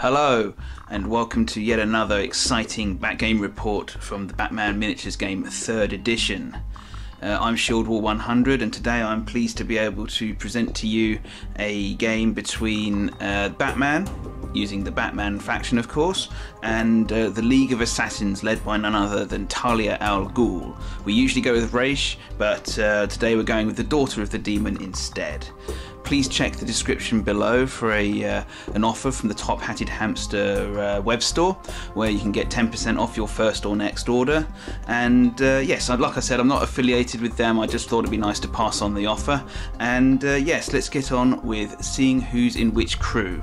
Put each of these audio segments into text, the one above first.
Hello, and welcome to yet another exciting back game report from the Batman Miniatures game 3rd edition. Uh, I'm Shieldwall 100, and today I'm pleased to be able to present to you a game between uh, Batman, using the Batman faction, of course, and uh, the League of Assassins, led by none other than Talia al Ghul. We usually go with Ra's, but uh, today we're going with the Daughter of the Demon instead please check the description below for a uh, an offer from the Top Hatted Hamster uh, web store where you can get 10% off your first or next order. And uh, yes, like I said, I'm not affiliated with them. I just thought it'd be nice to pass on the offer. And uh, yes, let's get on with seeing who's in which crew.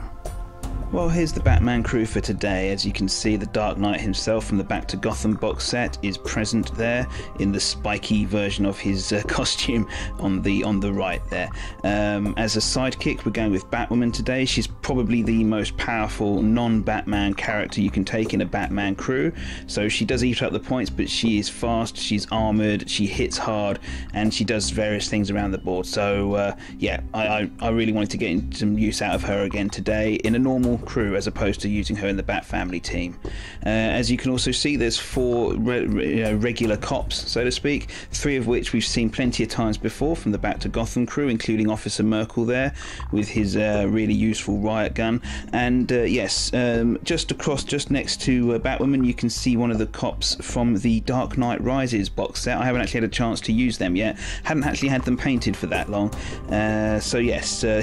Well, here's the Batman crew for today. As you can see, the Dark Knight himself from the Back to Gotham box set is present there in the spiky version of his uh, costume on the on the right there. Um, as a sidekick, we're going with Batwoman today. She's probably the most powerful non-Batman character you can take in a Batman crew. So she does eat up the points, but she is fast, she's armored, she hits hard, and she does various things around the board. So uh, yeah, I, I, I really wanted to get some use out of her again today in a normal crew as opposed to using her in the Bat Family team. Uh, as you can also see, there's four re- re- regular cops, so to speak, three of which we've seen plenty of times before from the Back to Gotham crew, including Officer Merkel there with his uh, really useful riot gun. And uh, yes, um, just across, just next to uh, Batwoman, you can see one of the cops from the Dark Knight Rises box set. I haven't actually had a chance to use them yet. Hadn't actually had them painted for that long. Uh, so yes, uh,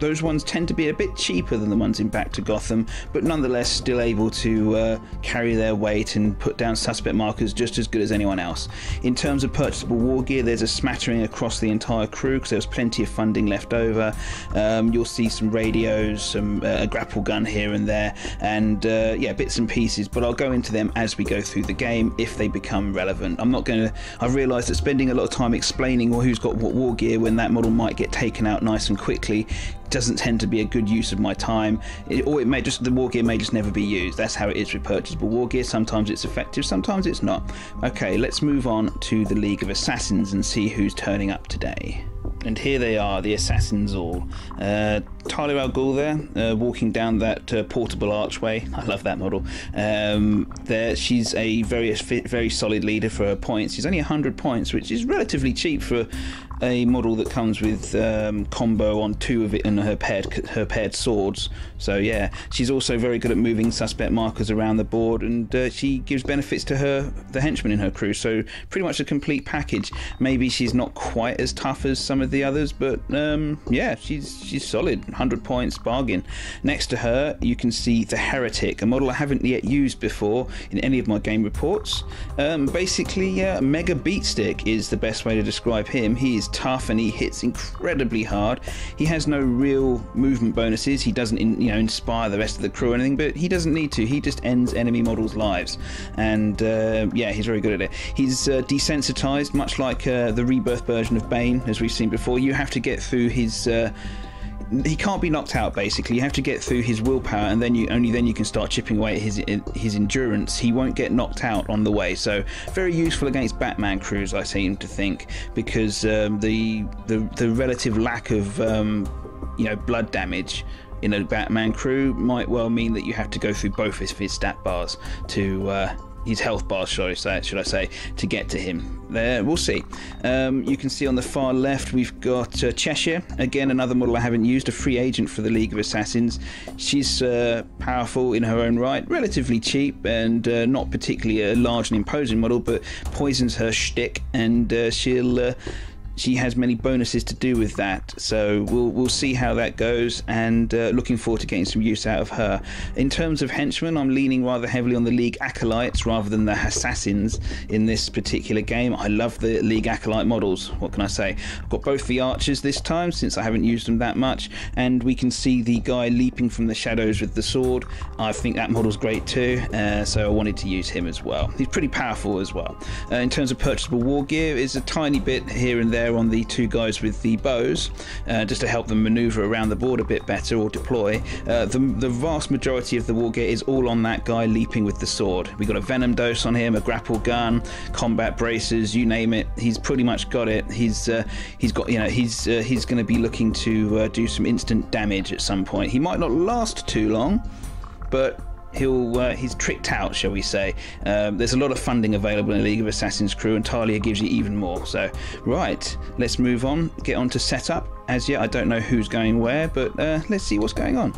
those ones tend to be a bit cheaper than the ones in back to Gotham, but nonetheless still able to uh, carry their weight and put down suspect markers just as good as anyone else. In terms of purchasable war gear, there's a smattering across the entire crew because there was plenty of funding left over. Um, you'll see some radios, some uh, a grapple gun here and there, and uh, yeah, bits and pieces. But I'll go into them as we go through the game if they become relevant. I'm not going to. I've realised that spending a lot of time explaining who's got what war gear when that model might get taken out nice and quickly doesn't tend to be a good use of my time. It, or it may just the war gear may just never be used. That's how it is with purchasable war gear. Sometimes it's effective, sometimes it's not. Okay, let's move on to the League of Assassins and see who's turning up today. And here they are, the assassins all. Uh, Talia al Ghul there, uh, walking down that uh, portable archway. I love that model. Um, there, she's a very very solid leader for her points. She's only 100 points, which is relatively cheap for a model that comes with um, combo on two of it and her paired her paired swords. So yeah, she's also very good at moving suspect markers around the board, and uh, she gives benefits to her the henchmen in her crew. So pretty much a complete package. Maybe she's not quite as tough as some of the others, but um, yeah, she's she's solid. 100 points bargain. Next to her, you can see the Heretic, a model I haven't yet used before in any of my game reports. Um, basically, uh, Mega Beatstick is the best way to describe him. He is tough and he hits incredibly hard. He has no real movement bonuses. He doesn't, in, you know, inspire the rest of the crew or anything, but he doesn't need to. He just ends enemy models' lives, and uh, yeah, he's very good at it. He's uh, desensitized, much like uh, the rebirth version of Bane, as we've seen before. You have to get through his uh, he can't be knocked out. Basically, you have to get through his willpower, and then you only then you can start chipping away at his his endurance. He won't get knocked out on the way. So very useful against Batman crews, I seem to think, because um, the the the relative lack of um, you know blood damage in a Batman crew might well mean that you have to go through both his, his stat bars to uh, his health bar, should I say, should I say, to get to him. There, we'll see. Um, you can see on the far left we've got uh, Cheshire, again another model I haven't used, a free agent for the League of Assassins. She's uh, powerful in her own right, relatively cheap, and uh, not particularly a large and imposing model, but poisons her shtick, and uh, she'll uh, she has many bonuses to do with that. So we'll we'll see how that goes, and uh, looking forward to getting some use out of her. In terms of henchmen, I'm leaning rather heavily on the League acolytes rather than the assassins in this particular game. I love the League acolyte models. What can I say? I've got both the archers this time since I haven't used them that much, and we can see the guy leaping from the shadows with the sword. I think that model's great too, uh, so I wanted to use him as well. He's pretty powerful as well. Uh, in terms of purchasable war gear, is a tiny bit here and there there on the two guys with the bows, uh, just to help them maneuver around the board a bit better or deploy. Uh, the, the vast majority of the war gear is all on that guy leaping with the sword. We've got a venom dose on him, a grapple gun, combat braces, you name it. He's pretty much got it. He's uh, he's got you know he's uh, he's going to be looking to uh, do some instant damage at some point. He might not last too long but he'll uh, he's tricked out, shall we say? Um, there's a lot of funding available in League of Assassins crew, and Talia gives you even more. So, right, let's move on. Get on to setup. As yet, I don't know who's going where, but uh, let's see what's going on.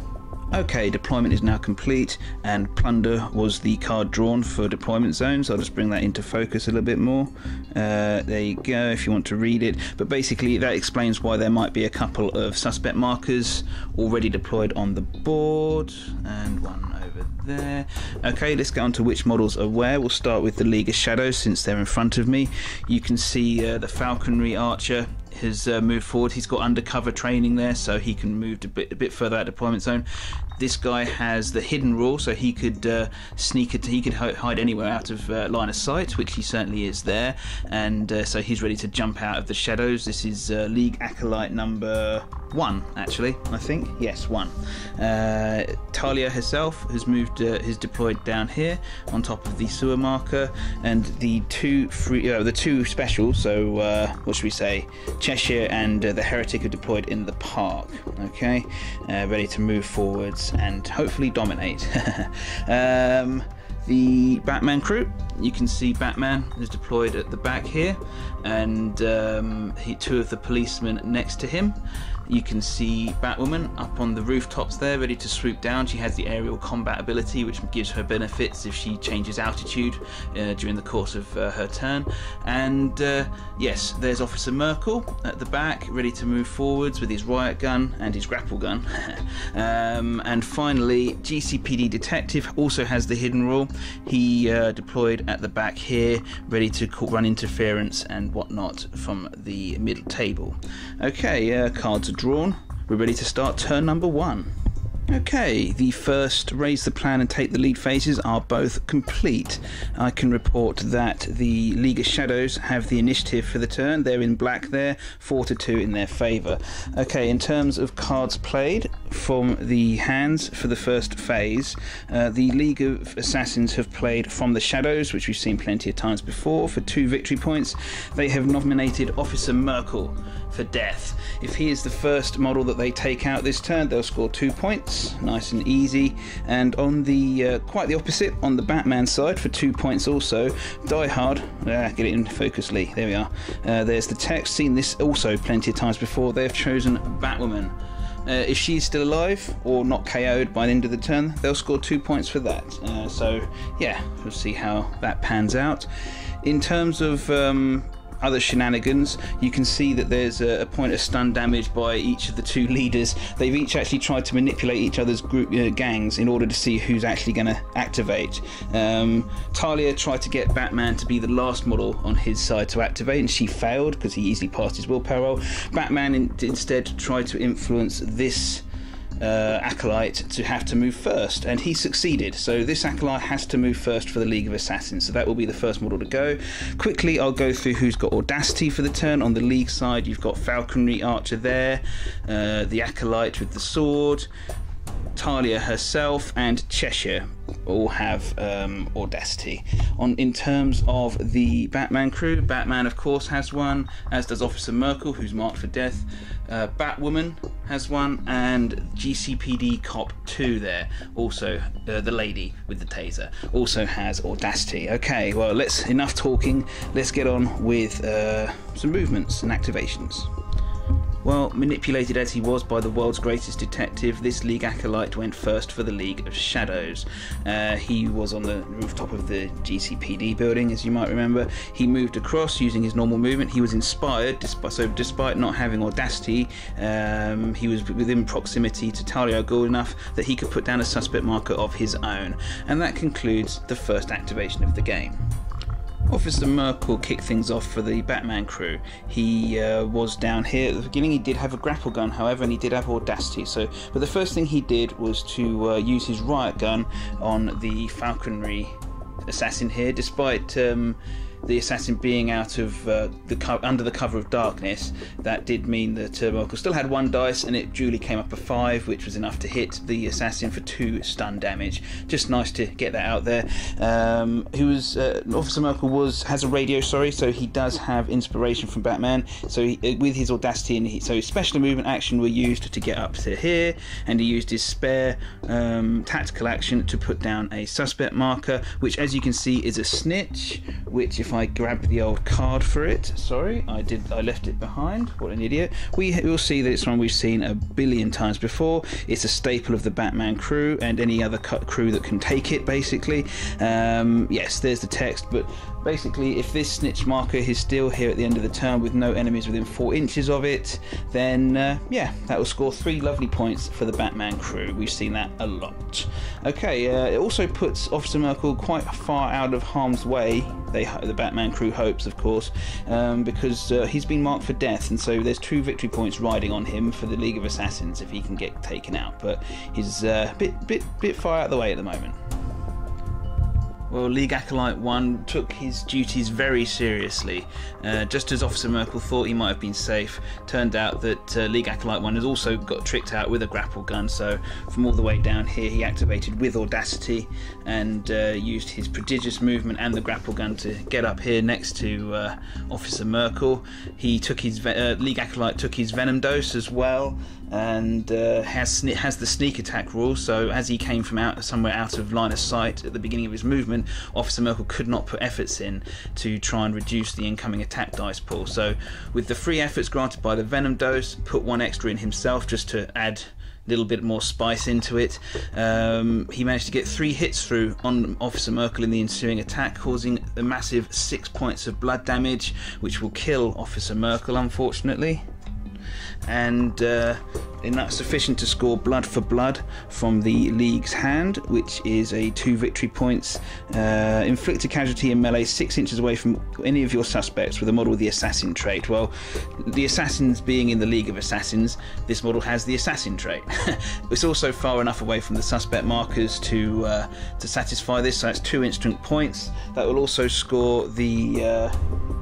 Okay, deployment is now complete, and plunder was the card drawn for deployment zone, so I'll just bring that into focus a little bit more. Uh, there you go, if you want to read it. But basically, that explains why there might be a couple of suspect markers already deployed on the board, and one over there. Okay, let's get on to which models are where. We'll start with the League of Shadows since they're in front of me. You can see uh, the Falconry Archer has uh, moved forward. He's got undercover training there, so he can move a bit a bit further out deployment zone. This guy has the hidden rule, so he could uh, sneak it. He could hide anywhere out of uh, line of sight, which he certainly is there, and uh, so he's ready to jump out of the shadows. This is uh, League acolyte number one, actually. I think yes, one. Uh, Talia herself has moved, has deployed down here on top of the sewer marker, and the two free, the two specials. So what should we say? Cheshire and uh, the Heretic are deployed in the park. Okay, uh, ready to move forwards and hopefully dominate. um, the Batman crew, you can see Batman is deployed at the back here, and um, he, two of the policemen next to him. You can see Batwoman up on the rooftops there, ready to swoop down. She has the aerial combat ability, which gives her benefits if she changes altitude uh, during the course of uh, her turn. And uh, yes, there's Officer Merkel at the back, ready to move forwards with his riot gun and his grapple gun. um, and finally, GCPD Detective also has the hidden rule. He uh, deployed at the back here, ready to run interference and whatnot from the middle table. Okay, uh, cards drawn. We're ready to start turn number one. Okay, the first raise the plan and take the lead phases are both complete. I can report that the League of Shadows have the initiative for the turn. They're in black there, 4 to 2 in their favour. Okay, in terms of cards played from the hands for the first phase, uh, the League of Assassins have played from the Shadows, which we've seen plenty of times before, for two victory points. They have nominated Officer Merkel for death. If he is the first model that they take out this turn, they'll score two points, nice and easy. And on the uh, quite the opposite, on the Batman side, for two points also, Die Hard. Ah, get it in focus, Lee. There we are. Uh, there's the text. Seen this also plenty of times before. They have chosen Batwoman. Uh, if she's still alive or not KO'd by the end of the turn, they'll score two points for that. Uh, so, yeah, we'll see how that pans out. In terms of um, other shenanigans. You can see that there's a, a, point of stun damage by each of the two leaders. They've each actually tried to manipulate each other's group uh, gangs in order to see who's actually going to activate. Um, Talia tried to get Batman to be the last model on his side to activate, and she failed because he easily passed his willpower. Batman in, instead tried to influence this uh, acolyte to have to move first, and he succeeded. So this acolyte has to move first for the League of Assassins. So that will be the first model to go. Quickly, I'll go through who's got audacity for the turn. On the League side, you've got Falconry Archer there, uh, the acolyte with the sword. Talia herself and Cheshire all have um, audacity. On in terms of the Batman crew, Batman of course has one, as does Officer Merkel, who's marked for death. Uh, Batwoman has one, and GCPD Cop 2 there, also uh, the lady with the taser, also has audacity. Okay, well let's enough talking. Let's get on with uh, some movements and activations. Well, manipulated as he was by the world's greatest detective, this League acolyte went first for the League of Shadows. Uh, he was on the rooftop of the GCPD building, as you might remember. He moved across using his normal movement. He was inspired, so despite not having audacity, um, he was within proximity to Talia Ghul enough that he could put down a suspect marker of his own. And that concludes the first activation of the game. Officer Merkel kicked things off for the Batman crew. He uh, was down here at the beginning. He did have a grapple gun, however, and he did have audacity. So, but the first thing he did was to uh, use his riot gun on the falconry assassin here, despite. Um, the assassin being out of uh, the co- under the cover of darkness, that did mean that uh, still had one dice, and it duly came up a five, which was enough to hit the assassin for two stun damage. Just nice to get that out there. Um, who was uh, Officer Merkel was has a radio, sorry, so he does have inspiration from Batman. So he, uh, with his audacity and he, so his special movement action were used to get up to here, and he used his spare um, tactical action to put down a suspect marker, which as you can see is a snitch. Which if I grab the old card for it, sorry, I did I left it behind. What an idiot. We will see that it's one we've seen a billion times before. It's a staple of the Batman crew and any other crew that can take it, basically. Um, yes, there's the text, but basically, if this snitch marker is still here at the end of the turn with no enemies within four inches of it, then uh, yeah, that will score three lovely points for the Batman crew. We've seen that a lot. Okay, uh, it also puts Officer Merkel quite far out of harm's way. They, the Batman crew hopes, of course, um, because uh, he's been marked for death, and so there's two victory points riding on him for the League of Assassins if he can get taken out. But he's a uh, bit, bit, bit far out of the way at the moment. Well, League Acolyte 1 took his duties very seriously. Uh, just as Officer Merkel thought he might have been safe, turned out that uh, League Acolyte 1 has also got tricked out with a grapple gun. So, from all the way down here, he activated with Audacity and uh, used his prodigious movement and the grapple gun to get up here next to uh, Officer Merkel. He took his uh, League Acolyte took his Venom dose as well and uh, has has the sneak attack rule. So as he came from out somewhere out of line of sight at the beginning of his movement, Officer Merkel could not put efforts in to try and reduce the incoming attack dice pool. So with the free efforts granted by the Venom dose, put one extra in himself just to add a little bit more spice into it. Um, he managed to get three hits through on Officer Merkel in the ensuing attack, causing a massive six points of blood damage, which will kill Officer Merkel, unfortunately and uh, enough sufficient to score blood for blood from the league's hand, which is a two victory points. Uh, inflict a casualty in melee six inches away from any of your suspects with a model with the assassin trait. Well, the assassins being in the League of Assassins, this model has the assassin trait. it's also far enough away from the suspect markers to uh, to satisfy this, so that's two instant points. That will also score the uh,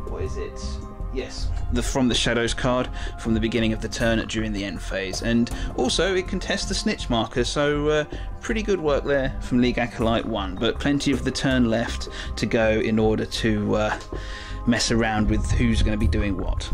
what is it? Yes, the From the Shadows card from the beginning of the turn during the end phase. And also, it can test the snitch marker, so uh, pretty good work there from League Acolyte 1, but plenty of the turn left to go in order to uh, mess around with who's going to be doing what.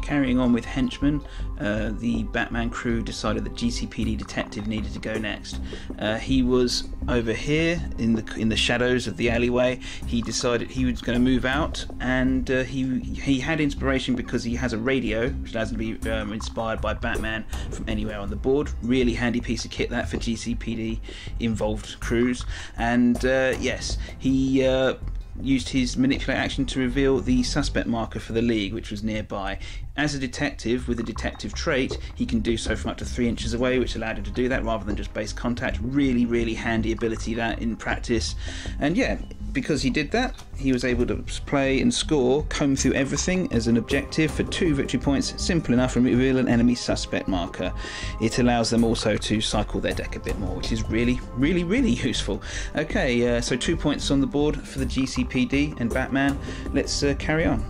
Carrying on with Henchmen, uh, the Batman crew decided that GCPD detective needed to go next. Uh, he was over here in the in the shadows of the alleyway. He decided he was going to move out, and uh, he he had inspiration because he has a radio, which allows him to be um, inspired by Batman from anywhere on the board. Really handy piece of kit that for GCPD involved crews. And uh, yes, he uh, used his manipulate action to reveal the suspect marker for the league, which was nearby. As a detective with a detective trait, he can do so from up to three inches away, which allowed him to do that rather than just base contact. Really, really handy ability that in practice. And yeah, because he did that, he was able to play and score, comb through everything as an objective for two victory points. Simple enough, and reveal an enemy suspect marker. It allows them also to cycle their deck a bit more, which is really, really, really useful. Okay, uh, so two points on the board for the GCPD and Batman. Let's uh, carry on.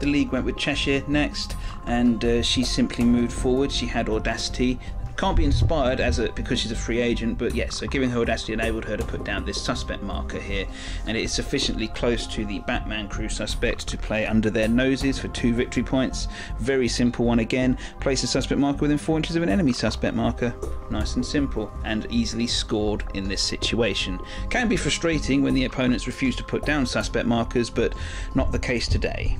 The league went with Cheshire next, and uh, she simply moved forward. She had audacity can't be inspired as a because she's a free agent, but yes, so giving her audacity enabled her to put down this suspect marker here, and it is sufficiently close to the Batman crew suspect to play under their noses for two victory points. Very simple one again. Place a suspect marker within four inches of an enemy suspect marker. Nice and simple, and easily scored in this situation. Can be frustrating when the opponents refuse to put down suspect markers, but not the case today.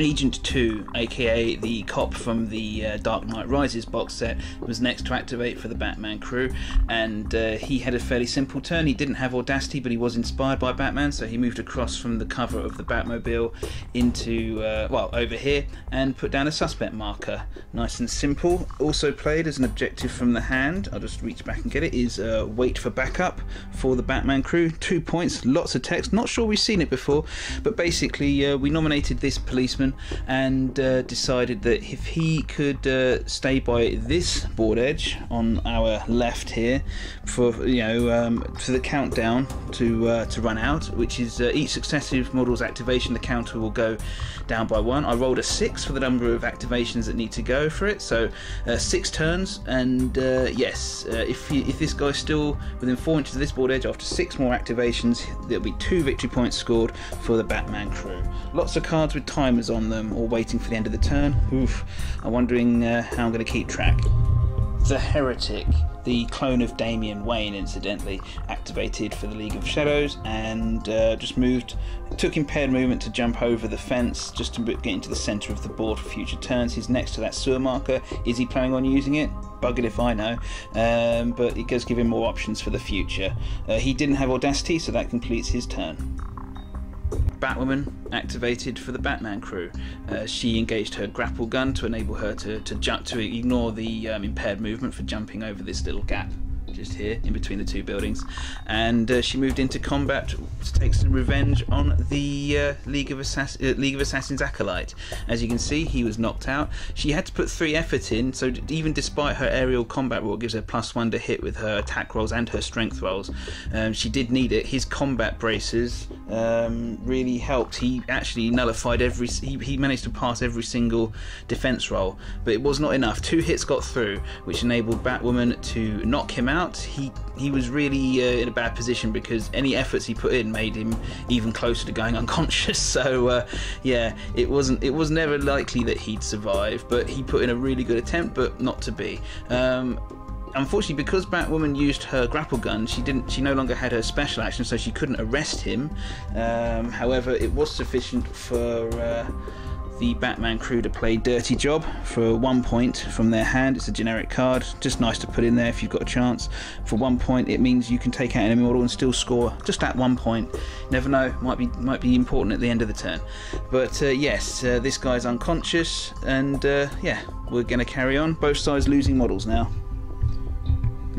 Agent 2, aka the cop from the uh, Dark Knight Rises box set, was next to activate for the Batman crew, and uh, he had a fairly simple turn. He didn't have Audacity, but he was inspired by Batman, so he moved across from the cover of the Batmobile into, uh, well, over here and put down a suspect marker. Nice and simple. Also played as an objective from the hand, I'll just reach back and get it, is uh, wait for backup for the Batman crew. Two points, lots of text. Not sure we've seen it before, but basically, uh, we nominated this policeman and uh, decided that if he could uh, stay by this board edge on our left here for you know um, for the countdown to uh, to run out, which is uh, each successive model's activation, the counter will go down by one. I rolled a six for the number of activations that need to go for it, so uh, six turns. And yes, if he, if this guy's still within four inches of this board edge after six more activations, there'll be two victory points scored for the Batman crew. Lots of cards with timers on them, all waiting for the end of the turn. Oof, I'm wondering uh, how I'm going to keep track. The Heretic, the clone of Damian Wayne, incidentally, activated for the League of Shadows and uh, just moved, took impaired movement to jump over the fence just to get into the centre of the board for future turns. He's next to that sewer marker. Is he planning on using it? Buggered if I know, um, but it does give him more options for the future. Uh, he didn't have Audacity, so that completes his turn. Batwoman activated for the Batman crew. Uh, she engaged her grapple gun to enable her to, to jump to ignore the um, impaired movement for jumping over this little gap just here in between the two buildings. And uh, she moved into combat to take some revenge on the uh, League, of Assass- uh, League of Assassins acolyte. As you can see, he was knocked out. She had to put three effort in, so even despite her aerial combat rule gives her plus one to hit with her attack rolls and her strength rolls, um, she did need it. His combat braces um, really helped. He actually nullified every. He, he managed to pass every single defense roll, but it was not enough. Two hits got through, which enabled Batwoman to knock him out out, he he was really uh, in a bad position because any efforts he put in made him even closer to going unconscious. So uh, yeah, it wasn't it was never likely that he'd survive, but he put in a really good attempt, but not to be. Um, unfortunately, because Batwoman used her grapple gun, she didn't. She no longer had her special action, so she couldn't arrest him. Um, however, it was sufficient for. Uh, the Batman crew to play Dirty Job for one point from their hand. It's a generic card, just nice to put in there if you've got a chance. For one point, it means you can take out an enemy model and still score just at one point. Never know, might be might be important at the end of the turn. But uh, yes, uh, this guy's unconscious, and uh, yeah, we're going to carry on. Both sides losing models now.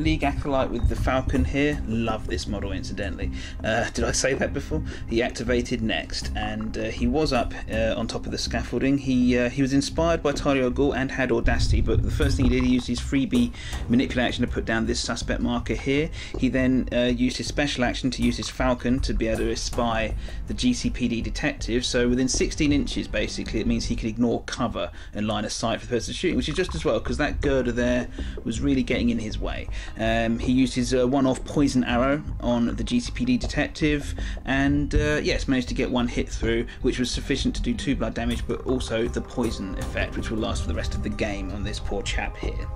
League Acolyte with the Falcon here. Love this model, incidentally. Uh, did I say that before? He activated next, and uh, he was up uh, on top of the scaffolding. He uh, he was inspired by Talia al Ghul and had Audacity, but the first thing he did, he used his freebie manipulate action to put down this suspect marker here. He then uh, used his special action to use his Falcon to be able to spy the GCPD detective. So within 16 inches, basically, it means he could ignore cover and line of sight for the person shooting, which is just as well because that girder there was really getting in his way. Um, he used his uh, one-off poison arrow on the GCPD detective, and uh, yes, managed to get one hit through, which was sufficient to do two blood damage, but also the poison effect, which will last for the rest of the game on this poor chap here.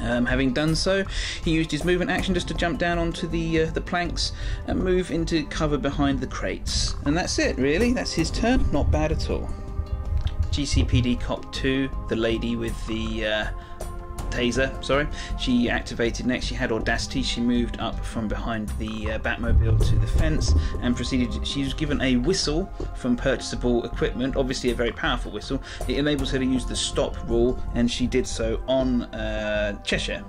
Um, having done so, he used his movement action just to jump down onto the uh, the planks and move into cover behind the crates. And that's it, really. That's his turn. Not bad at all. GCPD Cop 2, the lady with the uh, taser, sorry. She activated next. She had audacity. She moved up from behind the uh, Batmobile to the fence and proceeded. She was given a whistle from purchasable equipment, obviously a very powerful whistle. It enables her to use the stop rule, and she did so on uh, Cheshire.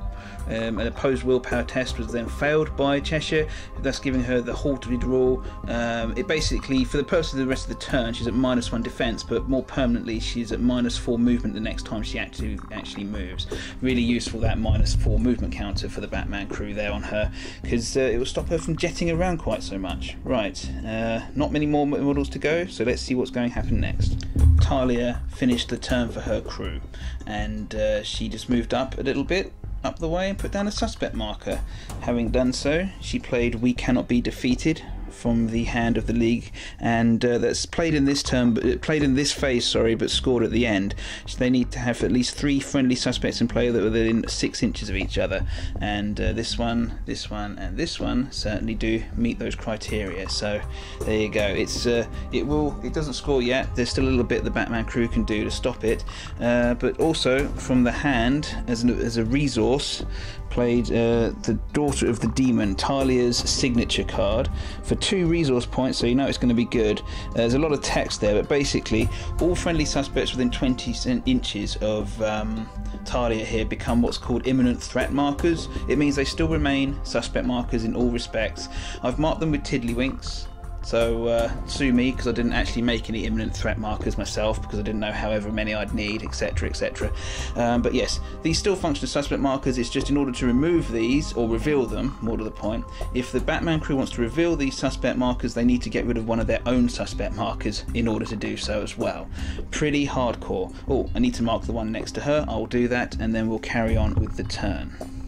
Um, an opposed willpower test was then failed by Cheshire, thus giving her the halted rule. Um, it basically, for the purpose of the rest of the turn, she's at minus one defense, but more permanently, she's at minus four movement the next time she actually actually moves. Really useful that minus four movement counter for the Batman crew there on her, because uh, it will stop her from jetting around quite so much. Right, uh, not many more models to go, so let's see what's going to happen next. Talia finished the turn for her crew, and uh, she just moved up a little bit up the way and put down a suspect marker. Having done so, she played We Cannot Be Defeated from the hand of the league, and uh, that's played in this term, but played in this phase, sorry, but scored at the end. So they need to have at least three friendly suspects in play that are within six inches of each other, and uh, this one, this one, and this one certainly do meet those criteria. So there you go. It's uh, it will it doesn't score yet. There's still a little bit the Batman crew can do to stop it, uh, but also from the hand as, an, as a resource played uh, the Daughter of the Demon, Talia's signature card, for two resource points, so you know it's going to be good. Uh, there's a lot of text there, but basically, all friendly suspects within 20 inches of um, Talia here become what's called imminent threat markers. It means they still remain suspect markers in all respects. I've marked them with tiddlywinks So uh, sue me because I didn't actually make any imminent threat markers myself because I didn't know however many I'd need, etc., etc. Um, but yes, these still function as suspect markers. It's just in order to remove these or reveal them, more to the point, if the Batman crew wants to reveal these suspect markers, they need to get rid of one of their own suspect markers in order to do so as well. Pretty hardcore. Oh, I need to mark the one next to her. I'll do that, and then we'll carry on with the turn.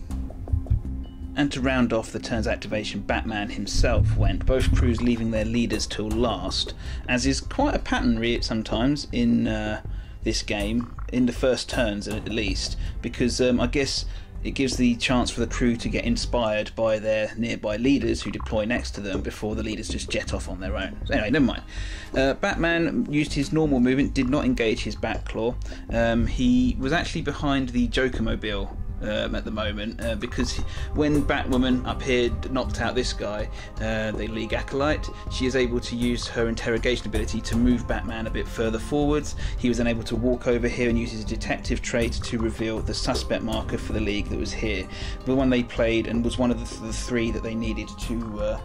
And to round off the turn's activation, Batman himself went, both crews leaving their leaders till last, as is quite a pattern re- sometimes in uh, this game, in the first turns at least, because um, I guess it gives the chance for the crew to get inspired by their nearby leaders who deploy next to them before the leaders just jet off on their own. So anyway, never mind. Uh, Batman used his normal movement, did not engage his Batclaw. Um, he was actually behind the Joker Mobile um, at the moment uh, because when Batwoman up here knocked out this guy, uh, the League Acolyte, she is able to use her interrogation ability to move Batman a bit further forwards. He was then able to walk over here and use his detective trait to reveal the suspect marker for the League that was here. The one they played and was one of the, the three that they needed to. Uh,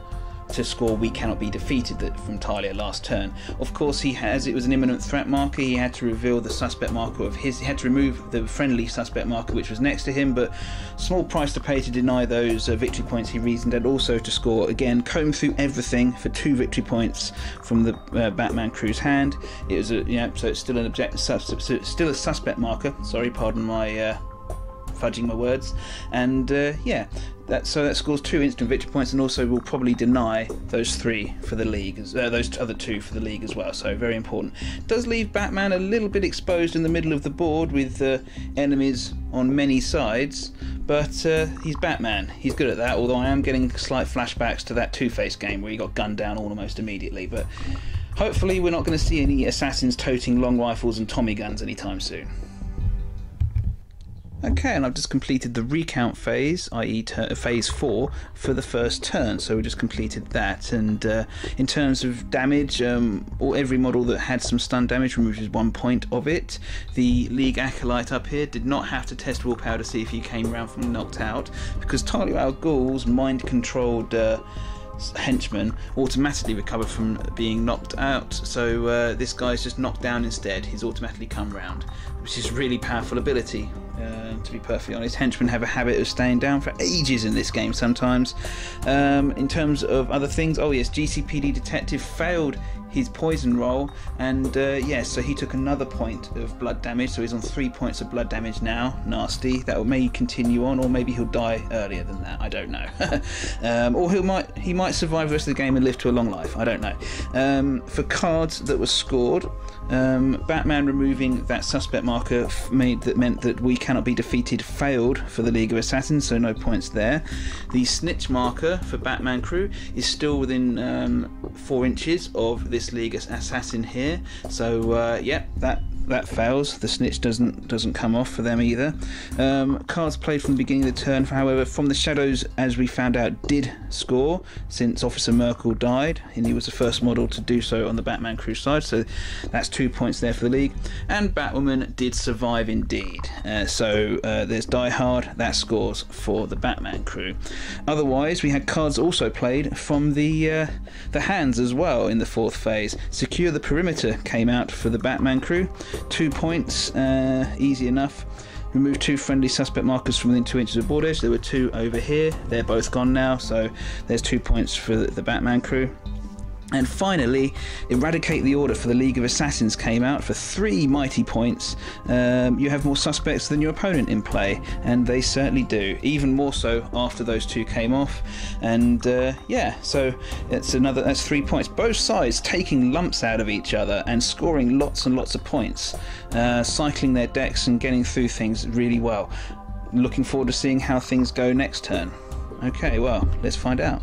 to score We Cannot Be Defeated from Talia last turn. Of course, he has, it was an imminent threat marker, he had to reveal the suspect marker of his, he had to remove the friendly suspect marker which was next to him, but small price to pay to deny those uh, victory points he reasoned, and also to score again, comb through everything for two victory points from the uh, Batman crew's hand. It was a, yeah, so it's still an object, still a suspect marker, sorry, pardon my. Uh, fudging my words. And uh, yeah, that so that scores two instant victory points, and also will probably deny those three for the league, uh, those other two for the league as well. So very important. Does leave Batman a little bit exposed in the middle of the board with uh, enemies on many sides, but uh, he's Batman. He's good at that. Although I am getting slight flashbacks to that Two Face game where he got gunned down almost immediately, but. Hopefully, we're not going to see any assassins toting long rifles and Tommy guns anytime soon. Okay, and I've just completed the recount phase, i.e., phase four, for the first turn. So we just completed that. And uh, in terms of damage, um, or every model that had some stun damage removes one point of it. The League Acolyte up here did not have to test willpower to see if he came around from knocked out, because Talia al Ghul's mind controlled. Uh, henchmen automatically recover from being knocked out. So uh, this guy's just knocked down instead. He's automatically come round, which is really powerful ability. Uh, to be perfectly honest, henchmen have a habit of staying down for ages in this game sometimes. Um, in terms of other things, oh yes, GCPD detective failed his poison roll, and uh, yes, so he took another point of blood damage, so he's on three points of blood damage now. Nasty. That may continue on, or maybe he'll die earlier than that. I don't know. um, or he might he might survive the rest of the game and live to a long life. I don't know. Um, for cards that were scored. Um, Batman removing that suspect marker made that meant that we cannot be defeated failed for the League of Assassins, so no points there. The snitch marker for Batman crew is still within um, four inches of this League assassin here, so uh, yeah, that that fails. The snitch doesn't doesn't come off for them either. Um, cards played from the beginning of the turn, however, from the shadows, as we found out, did score since Officer Merkel died, and he was the first model to do so on the Batman crew side. So that's two points there for the league. And Batwoman did survive indeed. Uh, so uh, there's Die Hard. That scores for the Batman crew. Otherwise, we had cards also played from the uh, the hands as well in the fourth phase. Secure the perimeter came out for the Batman crew. Two points, uh, easy enough. Remove two friendly suspect markers from within two inches of board edge. There were two over here. They're both gone now, so there's two points for the Batman crew. And finally, Eradicate the Order for the League of Assassins came out for three mighty points. Um, you have more suspects than your opponent in play, and they certainly do. Even more so after those two came off. And uh, yeah, so it's another. That's three points. Both sides taking lumps out of each other and scoring lots and lots of points, uh, cycling their decks and getting through things really well. Looking forward to seeing how things go next turn. Okay, well, let's find out.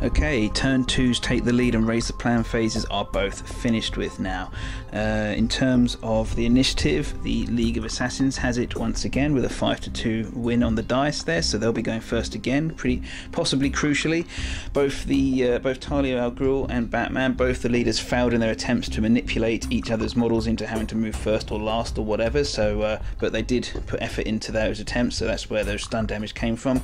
Okay, turn twos take the lead and raise the plan phases are both finished with now. Uh, in terms of the initiative, the League of Assassins has it once again with a 5 to 2 win on the dice there, so they'll be going first again, pretty possibly crucially. Both the uh, both Talia al Ghul and Batman, both the leaders failed in their attempts to manipulate each other's models into having to move first or last or whatever, so uh, but they did put effort into those attempts, so that's where those stun damage came from.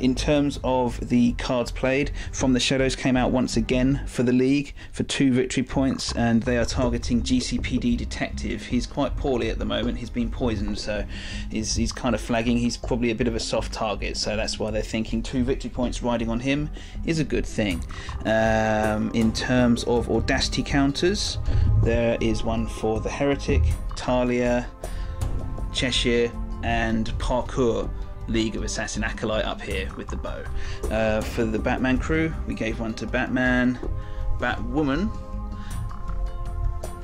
In terms of the cards played, from the Shadows came out once again for the league for two victory points, and they are targeting GCPD Detective. He's quite poorly at the moment. He's been poisoned, so he's, he's kind of flagging. He's probably a bit of a soft target, so that's why they're thinking two victory points riding on him is a good thing. Um, in terms of audacity counters, there is one for the Heretic, Talia, Cheshire, and Parkour. League of Assassin Acolyte up here with the bow. Uh, for the Batman crew, we gave one to Batman, Batwoman,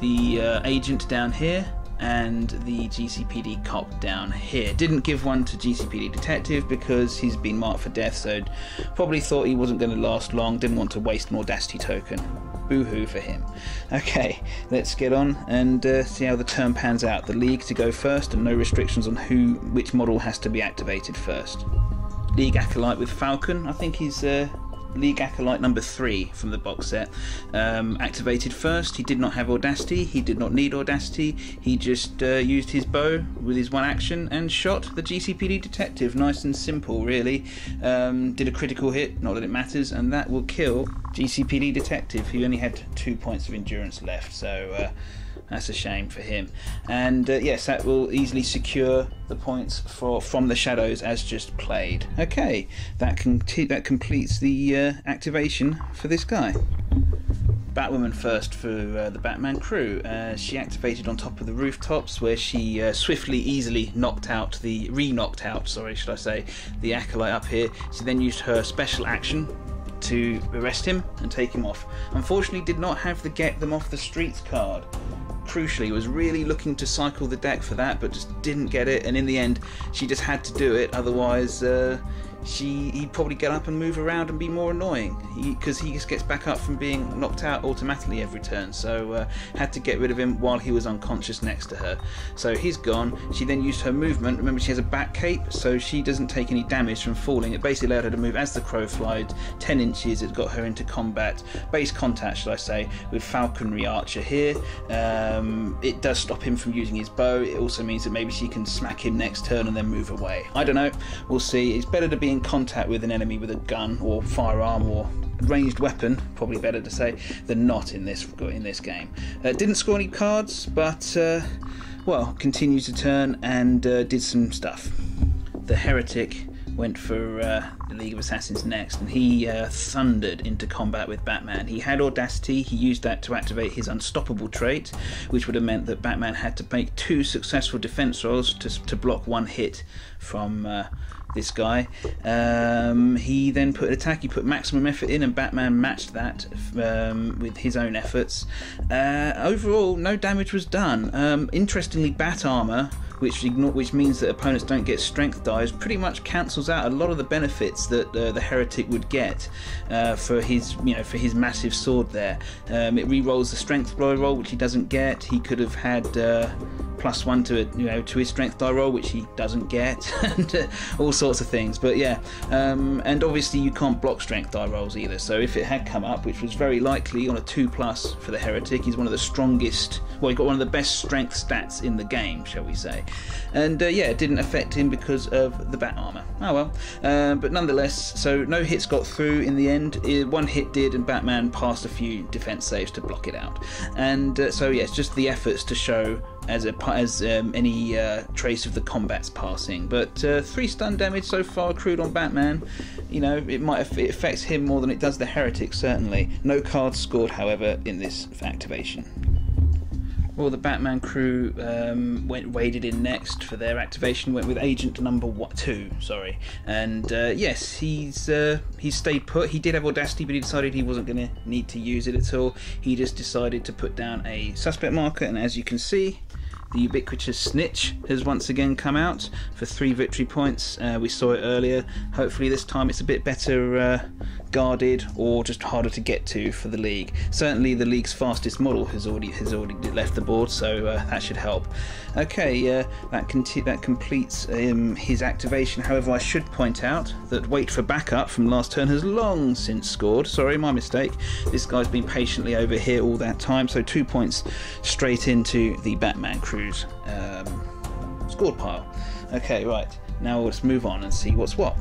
the uh, agent down here, and the GCPD cop down here. Didn't give one to GCPD detective because he's been marked for death, so probably thought he wasn't going to last long. Didn't want to waste an audacity token. Boo-hoo for him. Okay, let's get on and uh, see how the turn pans out. The league to go first, and no restrictions on who, which model has to be activated first. League Acolyte with Falcon. I think he's uh, League Acolyte number three from the box set. Um, activated first, he did not have Audacity, he did not need Audacity, he just uh, used his bow with his one action and shot the GCPD detective. Nice and simple, really. Um, did a critical hit, not that it matters, and that will kill GCPD detective, He only had two points of endurance left, so. Uh, that's a shame for him. And uh, yes, that will easily secure the points for from the shadows as just played. Okay, that can that completes the uh, activation for this guy. Batwoman first for uh, the Batman crew. Uh, she activated on top of the rooftops where she uh, swiftly, easily knocked out the re-knocked out. Sorry, should I say the acolyte up here? She then used her special action to arrest him and take him off. Unfortunately, did not have the get them off the streets card crucially was really looking to cycle the deck for that, but just didn't get it. And in the end, she just had to do it. Otherwise, uh, she he'd probably get up and move around and be more annoying. Because he, he, just gets back up from being knocked out automatically every turn so uh, had to get rid of him while he was unconscious next to her. So he's gone. She then used her movement. Remember she has a back cape so she doesn't take any damage from falling. It basically allowed her to move as the crow flied 10 inches. It got her into combat base contact should I say with falconry archer here. Um, it does stop him from using his bow. It also means that maybe she can smack him next turn and then move away. I don't know. We'll see. It's better to be in contact with an enemy with a gun or firearm or ranged weapon, probably better to say, than not in this in this game. Uh, didn't score any cards, but uh, well, continued to turn and uh, did some stuff. The heretic went for uh, the League of Assassins next, and he uh, thundered into combat with Batman. He had Audacity, he used that to activate his Unstoppable trait, which would have meant that Batman had to make two successful defense rolls to, to block one hit from uh, this guy. Um, he then put an attack, he put maximum effort in, and Batman matched that um, with his own efforts. Uh, overall, no damage was done. Um, interestingly, Bat Armor which ignore, which means that opponents don't get strength dies, pretty much cancels out a lot of the benefits that uh, the heretic would get uh, for his you know for his massive sword there. Um, it re-rolls the strength blow roll, which he doesn't get. He could have had. Uh, plus one to you know to his strength die roll, which he doesn't get, and uh, all sorts of things. But yeah, um, and obviously you can't block strength die rolls either. So if it had come up, which was very likely on a two plus for the heretic, he's one of the strongest. Well, he got one of the best strength stats in the game, shall we say? And uh, yeah, it didn't affect him because of the bat armor. Oh well, uh, but nonetheless, so no hits got through in the end. one hit did, and Batman passed a few defense saves to block it out. And uh, so yeah, just the efforts to show as a, as um, any uh, trace of the combat's passing. But uh, three stun damage so far accrued on Batman. You know, it might it affects him more than it does the heretic. Certainly, no cards scored, however, in this activation. Well, the Batman crew um, went waded in next for their activation. Went with Agent Number Two, sorry. And uh, yes, he's uh, he stayed put. He did have Audacity, but he decided he wasn't going to need to use it at all. He just decided to put down a suspect marker, and as you can see, the ubiquitous Snitch has once again come out for three victory points. Uh, we saw it earlier. Hopefully, this time it's a bit better uh, guarded or just harder to get to for the league. Certainly, the league's fastest model has already has already left the board, so uh, that should help. Okay, uh, that that completes um, his activation. However, I should point out that wait for backup from last turn has long since scored. Sorry, my mistake. This guy's been patiently over here all that time, so two points straight into the Batman crew's um, scored pile. Okay, right. Now let's move on and see what's what.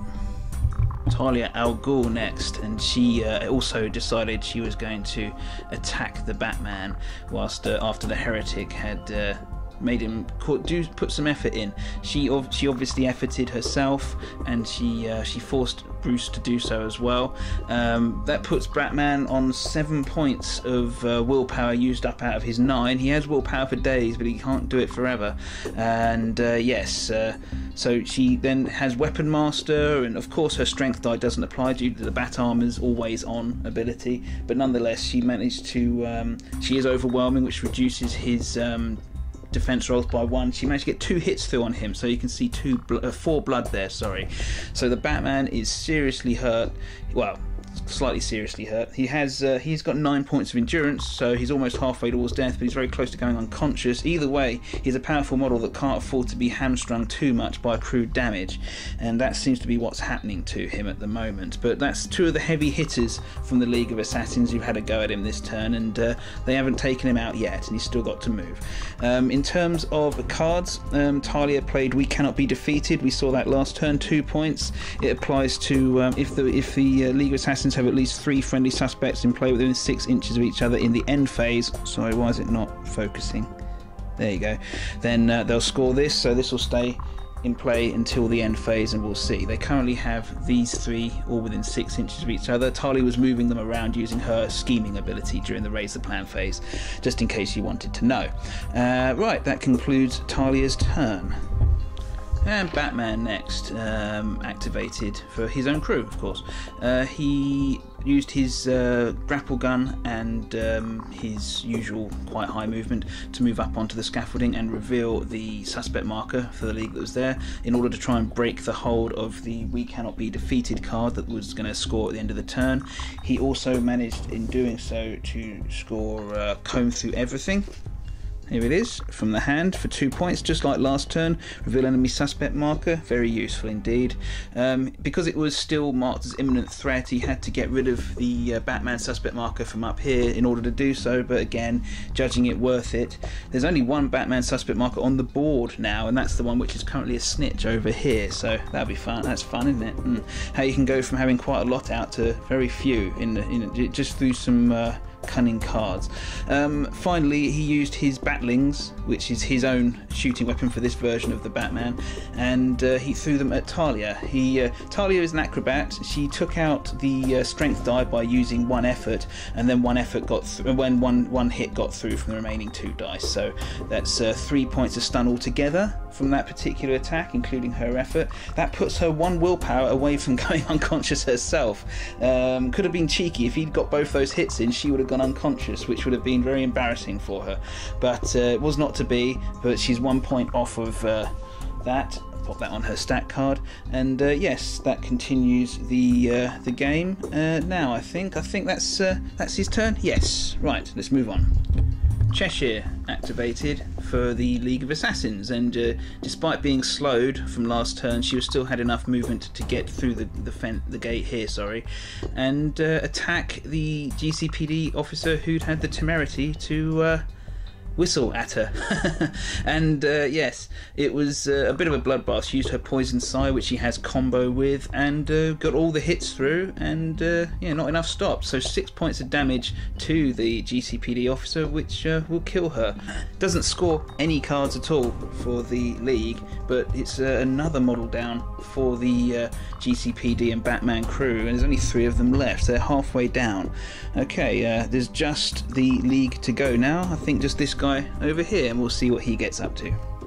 Talia Al Ghul next, and she uh, also decided she was going to attack the Batman, whilst uh, after the heretic had uh, made him do put some effort in. She she obviously efforted herself, and she uh, she forced Bruce to do so as well. Um, that puts Batman on seven points of uh, willpower used up out of his nine. He has willpower for days, but he can't do it forever. And uh, yes, uh, so she then has Weapon Master, and of course her Strength die doesn't apply due to the Bat Armor's always on ability. But nonetheless, she managed to. Um, she is overwhelming, which reduces his um, defense rolls by one. She managed to get two hits through on him, so you can see two, bl- uh, four blood there. Sorry. So the Batman is seriously hurt. Well, slightly seriously hurt. He has uh, he's got nine points of endurance, so he's almost halfway towards death, but he's very close to going unconscious. Either way, he's a powerful model that can't afford to be hamstrung too much by crude damage, and that seems to be what's happening to him at the moment. But that's two of the heavy hitters from the League of Assassins who've had a go at him this turn, and uh, they haven't taken him out yet, and he's still got to move. Um, in terms of cards, um, Talia played We Cannot Be Defeated. We saw that last turn, two points. It applies to um, if the if the uh, League of Assassins have at least three friendly suspects in play within six inches of each other in the end phase. Sorry, why is it not focusing? There you go. Then uh, they'll score this, so this will stay in play until the end phase, and we'll see. They currently have these three all within six inches of each other. Talia was moving them around using her scheming ability during the raise the plan phase, just in case you wanted to know. Uh, right, that concludes Talia's turn. And Batman next, um, activated for his own crew, of course. Uh, he used his uh, grapple gun and um, his usual quite high movement to move up onto the scaffolding and reveal the suspect marker for the league that was there in order to try and break the hold of the We Cannot Be Defeated card that was going to score at the end of the turn. He also managed, in doing so, to score uh, Comb Through Everything here it is, from the hand for two points, just like last turn. Reveal enemy suspect marker, very useful indeed. Um, because it was still marked as imminent threat, he had to get rid of the uh, Batman suspect marker from up here in order to do so, but again, judging it worth it. There's only one Batman suspect marker on the board now, and that's the one which is currently a snitch over here, so that'll be fun. That's fun, isn't it? Mm. How you can go from having quite a lot out to very few in, in just through some uh, cunning cards. Um, finally, he used his Batlings, which is his own shooting weapon for this version of the Batman, and uh, he threw them at Talia. He uh, Talia is an acrobat. She took out the uh, strength die by using one effort, and then one effort got th- when one one hit got through from the remaining two dice. So that's uh, three points of stun altogether from that particular attack, including her effort. That puts her one willpower away from going unconscious herself. Um, could have been cheeky if he'd got both those hits in. She would have gone unconscious, which would have been very embarrassing for her. But uh, it was not to be. But she's one point off of uh, that. Pop that on her stat card, and uh, yes, that continues the uh, the game. Uh, now I think I think that's that's his turn. Yes, right. Let's move on. Cheshire activated for the League of Assassins, and uh, despite being slowed from last turn, she still had enough movement to get through the the, fen- the gate here, sorry, and uh, attack the GCPD officer who'd had the temerity to uh, whistle at her. and uh, yes, it was uh, a bit of a bloodbath. She used her poison sai, which she has combo with, and uh, got all the hits through, and uh, yeah, not enough stops. So six points of damage to the GCPD officer, which uh, will kill her. Doesn't score any cards at all for the league, but it's uh, another model down for the GCPD and Batman crew, and there's only three of them left. They're halfway down. Okay, there's just the league to go now. I think just this guy guy over here and we'll see what he gets up to.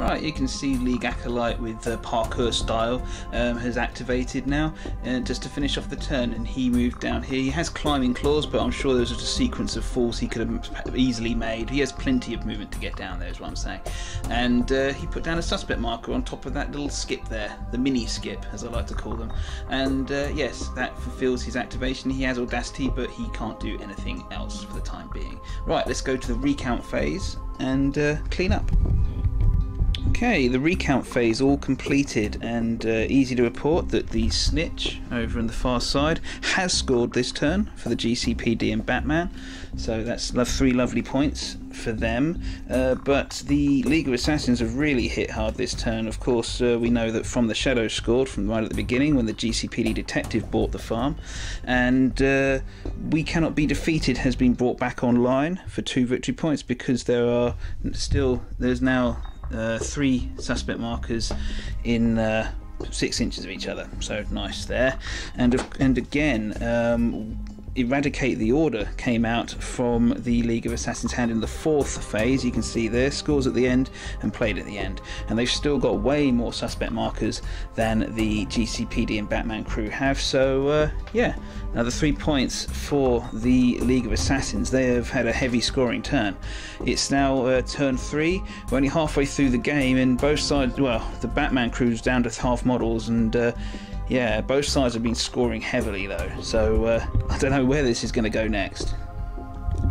Right, you can see League Acolyte with the parkour style um, has activated now, uh, just to finish off the turn, and he moved down here. He has climbing claws, but I'm sure there's a sequence of falls he could have easily made. He has plenty of movement to get down there, is what I'm saying. And uh, he put down a suspect marker on top of that little skip there, the mini skip, as I like to call them. And uh, yes, that fulfills his activation. He has audacity, but he can't do anything else for the time being. Right, let's go to the recount phase and uh, clean up. Okay, the recount phase all completed, and uh, easy to report that the Snitch over on the far side has scored this turn for the GCPD and Batman. So that's three lovely points for them. Uh, but the League of Assassins have really hit hard this turn. Of course, uh, we know that from the Shadows scored from right at the beginning when the GCPD detective bought the farm, and uh, We Cannot Be Defeated has been brought back online for two victory points because there are still there's now uh, three suspect markers in uh, six inches of each other. So nice there. And and again, um, Eradicate the Order came out from the League of Assassins hand in the fourth phase. You can see there, scores at the end and played at the end. And they've still got way more suspect markers than the GCPD and Batman crew have. So, uh, yeah, another three points for the League of Assassins. They have had a heavy scoring turn. It's now uh, turn three. We're only halfway through the game, and both sides, well, the Batman crew's down to half models, and uh, yeah, both sides have been scoring heavily though, so uh, I don't know where this is going to go next.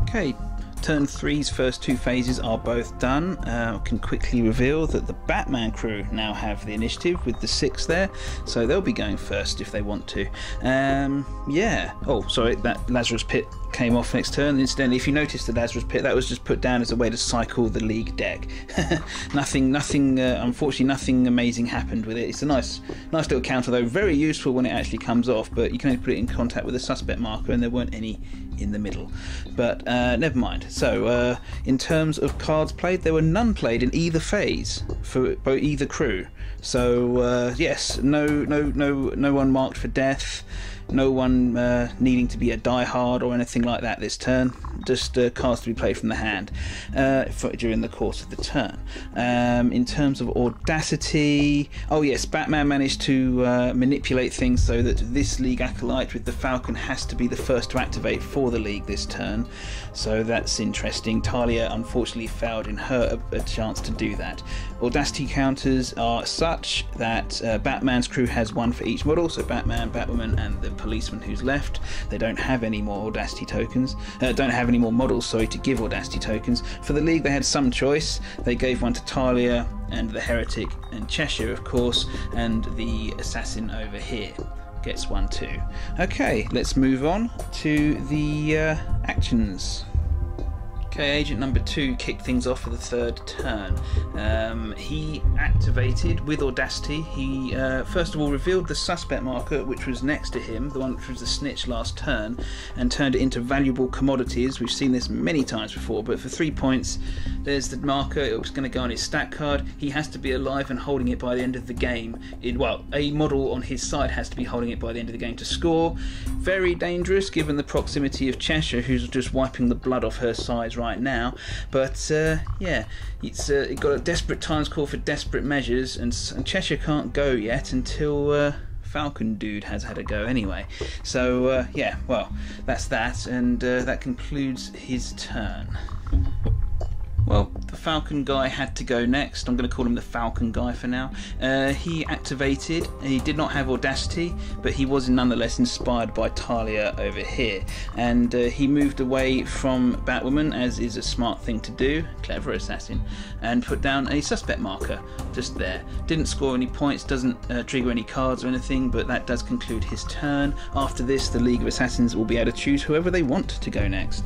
Okay, Turn 3's first two phases are both done. Uh, can quickly reveal that the Batman crew now have the initiative with the six there, so they'll be going first if they want to. Um, yeah. Oh, sorry, that Lazarus Pit came off next turn. Incidentally, if you noticed the Lazarus Pit, that was just put down as a way to cycle the league deck. nothing, nothing. Uh, unfortunately, nothing amazing happened with it. It's a nice, nice little counter though. Very useful when it actually comes off, but you can only put it in contact with a suspect marker, and there weren't any in the middle. But uh, never mind. So, uh, in terms of cards played, there were none played in either phase for either crew. So, uh, yes, no, no, no, no one marked for death no one uh, needing to be a die-hard or anything like that this turn. Just uh, cards to be played from the hand uh, for, during the course of the turn. Um, in terms of audacity, oh yes, Batman managed to uh, manipulate things so that this League acolyte with the Falcon has to be the first to activate for the League this turn. So that's interesting. Talia unfortunately failed in her a, a chance to do that. Audacity counters are such that uh, Batman's crew has one for each model, so Batman, Batwoman, and the policeman who's left. They don't have any more Audacity tokens, uh, don't have any more models, sorry, to give Audacity tokens. For the League, they had some choice. They gave one to Talia and the Heretic and Cheshire, of course, and the Assassin over here gets one too. Okay, let's move on to the uh, actions. Okay, agent number two kicked things off for the third turn. Um, he activated with Audacity. He uh, first of all revealed the suspect marker, which was next to him, the one which was the snitch last turn, and turned it into valuable commodities. We've seen this many times before, but for three points, there's the marker. It was going to go on his stat card. He has to be alive and holding it by the end of the game. It, well, a model on his side has to be holding it by the end of the game to score. Very dangerous given the proximity of Cheshire, who's just wiping the blood off her sides right right now. But uh, yeah, it's uh, it got a desperate times call for desperate measures, and, and Cheshire can't go yet until. Uh, Falcon dude has had a go anyway. So, uh, yeah, well, that's that, and uh, that concludes his turn. Well, the Falcon guy had to go next. I'm going to call him the Falcon guy for now. Uh, he activated. He did not have Audacity, but he was nonetheless inspired by Talia over here. And uh, he moved away from Batwoman, as is a smart thing to do, clever assassin, and put down a suspect marker just there. Didn't score any points, doesn't uh, trigger any cards or anything, but that does conclude his turn. After this, the League of Assassins will be able to choose whoever they want to go next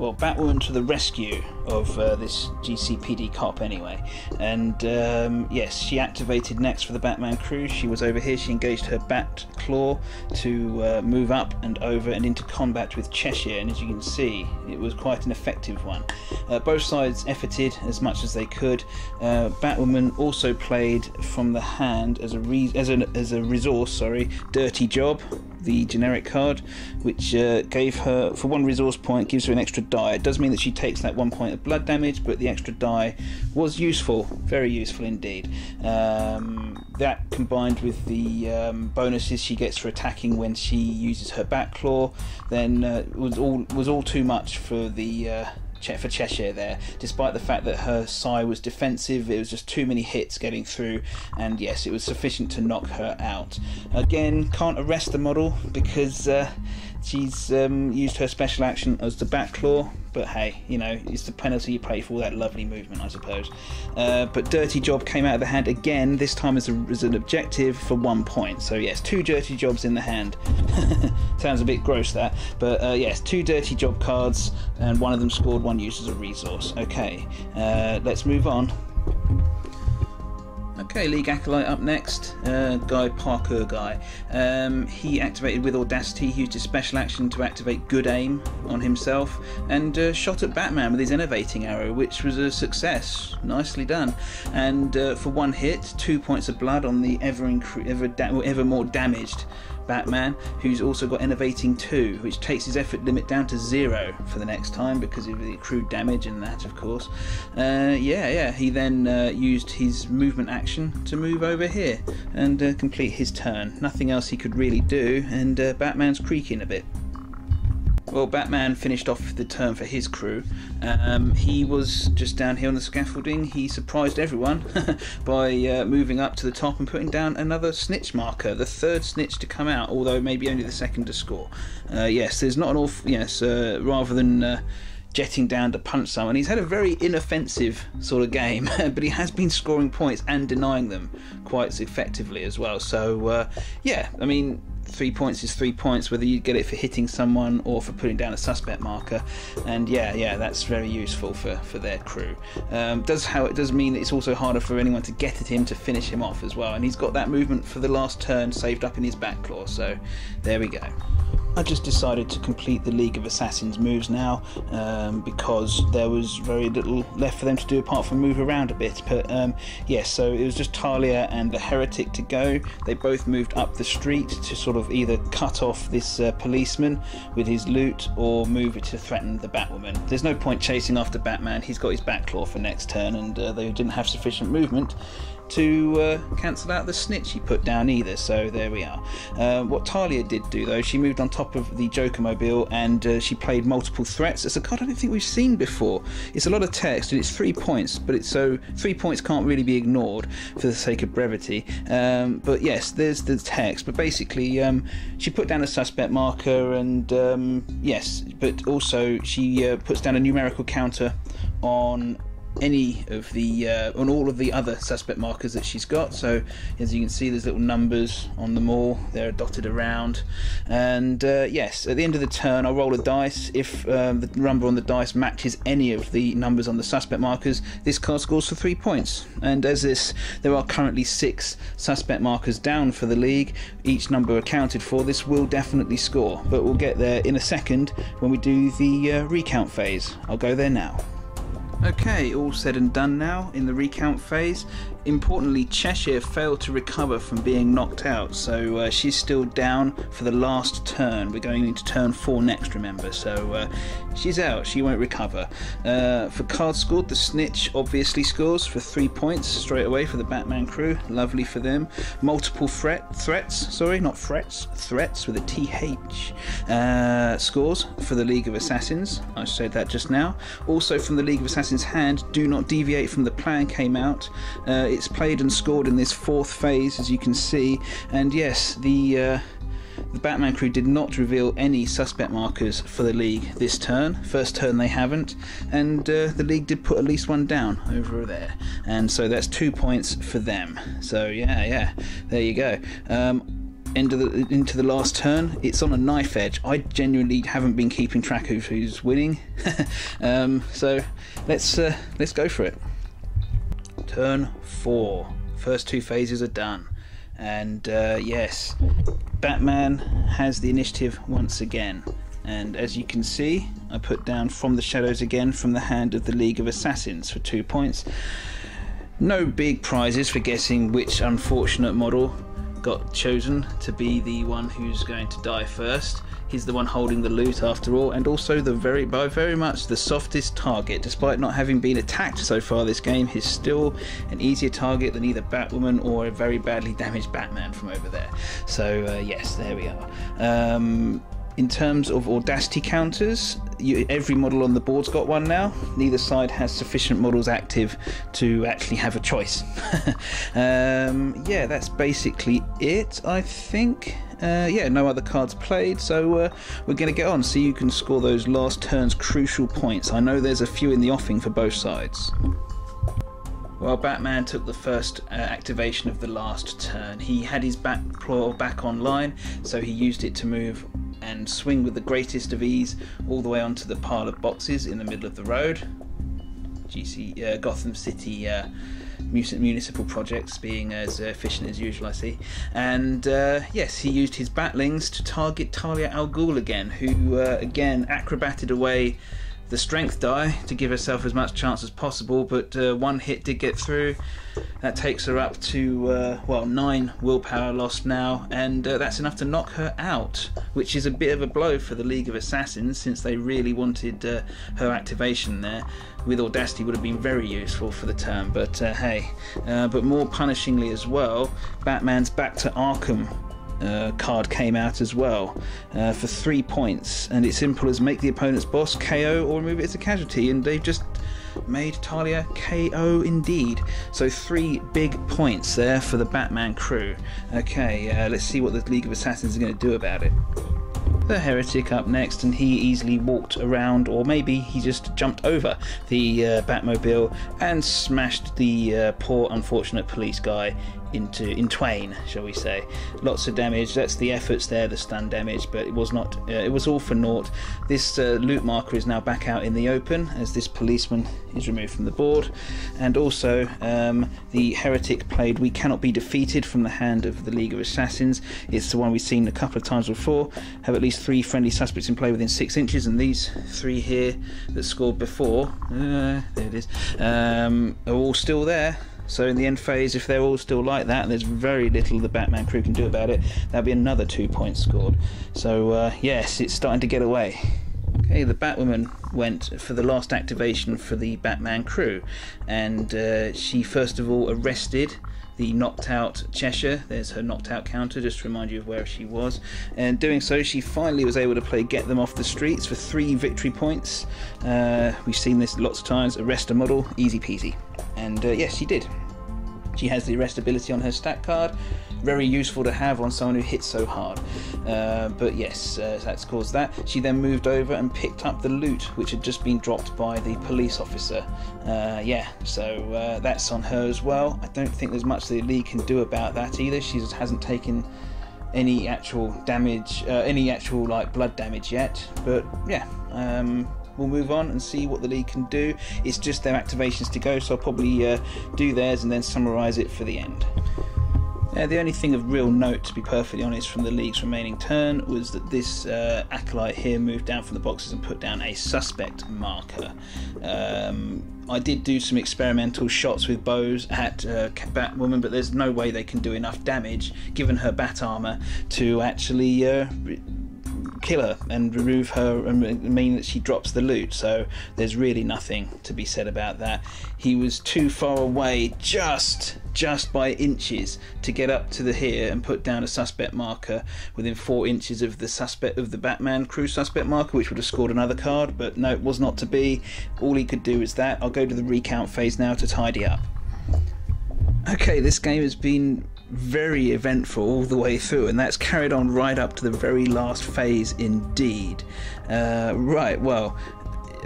well, Batwoman to the rescue of uh, this GCPD cop anyway. And um, yes, she activated next for the Batman crew. She was over here. She engaged her Bat Claw to uh, move up and over and into combat with Cheshire. And as you can see, it was quite an effective one. Uh, both sides efforted as much as they could. Uh, Batwoman also played from the hand as a re- as a as a resource. Sorry, Dirty Job the generic card, which uh, gave her, for one resource point, gives her an extra die. It does mean that she takes that one point of blood damage, but the extra die was useful, very useful indeed. Um, that combined with the um, bonuses she gets for attacking when she uses her Bat Claw, then uh, was all was all too much for the uh, for Cheshire there. Despite the fact that her sai was defensive, it was just too many hits getting through, and yes, it was sufficient to knock her out. Again, can't arrest the model because uh, she's um, used her special action as the bat claw, but hey, you know, it's the penalty you pay for all that lovely movement, I suppose. Uh, but Dirty Job came out of the hand again, this time as, a, as an objective for one point. So, yes, two Dirty Jobs in the hand. Sounds a bit gross, that. But uh, yes, two Dirty Job cards, and one of them scored, one used as a resource. Okay, uh, let's move on. Okay, League Acolyte up next. Uh, guy Parkour guy. Um, he activated with Audacity. He used his special action to activate Good Aim on himself and uh, shot at Batman with his Enervating Arrow, which was a success. Nicely done. And uh, for one hit, two points of blood on the ever, incre- ever, da- ever more damaged Batman, who's also got Enervating 2, which takes his effort limit down to zero for the next time because of the accrued damage and that, of course. Uh, yeah, yeah, he then uh, used his movement action to move over here and uh, complete his turn. Nothing else he could really do, and uh, Batman's creaking a bit. Well, Batman finished off the term for his crew. Um, he was just down here on the scaffolding. He surprised everyone by uh, moving up to the top and putting down another snitch marker, the third snitch to come out, although maybe only the second to score. Uh, yes, there's not an awful. Yes, uh, rather than uh, jetting down to punch someone. He's had a very inoffensive sort of game, but he has been scoring points and denying them quite effectively as well. So, uh, yeah, I mean, three points is three points, whether you get it for hitting someone or for putting down a suspect marker. And yeah, yeah, that's very useful for, for their crew. Um, does how it does mean that it's also harder for anyone to get at him to finish him off as well. And he's got that movement for the last turn saved up in his bat claw. So there we go. I just decided to complete the League of Assassins moves now um, because there was very little left for them to do apart from move around a bit. But um, yes, so it was just Talia and the Heretic to go. They both moved up the street to sort of either cut off this uh, policeman with his loot or move it to threaten the Batwoman. There's no point chasing after Batman, he's got his bat claw for next turn, and uh, they didn't have sufficient movement to uh, cancel out the snitch he put down either. So there we are. Uh, what Talia did do though, she moved on top of the Joker Mobile and uh, she played multiple threats. It's a card I don't think we've seen before. It's a lot of text and it's three points, but it's so three points can't really be ignored for the sake of brevity. Um, but yes, there's the text. But basically, um, she put down a suspect marker and um, yes, but also she uh, puts down a numerical counter on any of the uh, on all of the other suspect markers that she's got. So as you can see, there's little numbers on them all. They're dotted around, and uh, yes, at the end of the turn, I'll roll a dice. If um, the number on the dice matches any of the numbers on the suspect markers, this card scores for three points. And as this, there are currently six suspect markers down for the league. Each number accounted for. This will definitely score, but we'll get there in a second when we do the uh, recount phase. I'll go there now. Okay, all said and done now in the recount phase. Importantly, Cheshire failed to recover from being knocked out, so uh, she's still down for the last turn. We're going into turn four next, remember, so uh, she's out, she won't recover. Uh, for card scored, the Snitch obviously scores for three points straight away for the Batman crew. Lovely for them. Multiple threat, threats, sorry, not threats, threats with a TH uh, scores for the League of Assassins. I said that just now. Also from the League of Assassins hand, Do Not Deviate from the Plan came out. Uh, it's played and scored in this fourth phase, as you can see. And yes, the uh, the Batman crew did not reveal any suspect markers for the league this turn. First turn they haven't, and uh, the league did put at least one down over there, and so that's two points for them. So yeah, yeah, there you go. Um, into the into the last turn. It's on a knife edge. I genuinely haven't been keeping track of who's winning, um, so let's uh, let's go for it. Turn four. First two phases are done, and uh, yes, Batman has the initiative once again. And as you can see, I put down from the shadows again from the hand of the League of Assassins for two points. No big prizes for guessing which unfortunate model got chosen to be the one who's going to die first. He's the one holding the loot after all, and also the very by very much the softest target. Despite not having been attacked so far this game, he's still an easier target than either Batwoman or a very badly damaged Batman from over there. So uh, yes, there we are. Um, in terms of Audacity counters, you, every model on the board's got one now. Neither side has sufficient models active to actually have a choice. um, yeah, that's basically it, I think. Uh, yeah, no other cards played, so uh, we're going to get on so you can score those last turn's crucial points. I know there's a few in the offing for both sides. Well, Batman took the first uh, activation of the last turn. He had his bat claw back online, so he used it to move and swing with the greatest of ease all the way onto the pile of boxes in the middle of the road. GC uh, Gotham City uh, municipal projects being as efficient as usual, I see. And uh, yes, he used his batlings to target Talia al Ghul again, who uh, again acrobated away the strength die to give herself as much chance as possible, but uh, one hit did get through. That takes her up to, uh, well, nine willpower lost now, and uh, that's enough to knock her out, which is a bit of a blow for the League of Assassins since they really wanted uh, her activation there. With Audacity would have been very useful for the turn, but uh, hey. Uh, but more punishingly as well, Batman's back to Arkham uh, card came out as well uh, for three points, and it's simple as make the opponent's boss KO or remove it as a casualty, and they've just made Talia KO indeed. So three big points there for the Batman crew. Okay, uh, let's see what the League of Assassins are going to do about it the heretic up next, and he easily walked around, or maybe he just jumped over the uh, Batmobile and smashed the uh, poor, unfortunate police guy into in twain, shall we say? Lots of damage. That's the efforts there, the stun damage, but it was not. Uh, it was all for naught. This uh, loot marker is now back out in the open as this policeman is removed from the board, and also um, the heretic played "We Cannot Be Defeated" from the hand of the League of Assassins. It's the one we've seen a couple of times before. Have at least three friendly suspects in play within six inches, and these three here that scored before, uh, there it is, um, are all still there. So in the end phase, if they're all still like that, there's very little the Batman crew can do about it. That'll be another two points scored. So uh, yes, it's starting to get away. Okay, the Batwoman went for the last activation for the Batman crew, and uh, she first of all arrested the knocked out Cheshire. There's her knocked out counter, just to remind you of where she was. And doing so, she finally was able to play Get Them Off the Streets for three victory points. Uh, we've seen this lots of times. Arrest a model, easy peasy. And uh, yes, she did. She has the arrest ability on her stat card, very useful to have on someone who hits so hard. Uh, but yes, uh, that's caused that. She then moved over and picked up the loot which had just been dropped by the police officer. Uh, yeah, so uh, that's on her as well. I don't think there's much the league can do about that either. She just hasn't taken any actual damage, uh, any actual like blood damage yet. But yeah. Um, we'll move on and see what the league can do. It's just their activations to go, so I'll probably uh, do theirs and then summarise it for the end. The only thing of real note, to be perfectly honest, from the league's remaining turn was that this uh, acolyte here moved down from the boxes and put down a suspect marker. Um, I did do some experimental shots with bows at uh, Batwoman, but there's no way they can do enough damage, given her bat armor, to actually uh, kill her and remove her and mean that she drops the loot. So there's really nothing to be said about that. He was too far away, just just by inches, to get up to the here and put down a suspect marker within four inches of the suspect of the Batman crew suspect marker, which would have scored another card. But no, it was not to be. All he could do is that. I'll go to the recount phase now to tidy up. Okay, this game has been very eventful all the way through, and that's carried on right up to the very last phase indeed. Uh, right, well,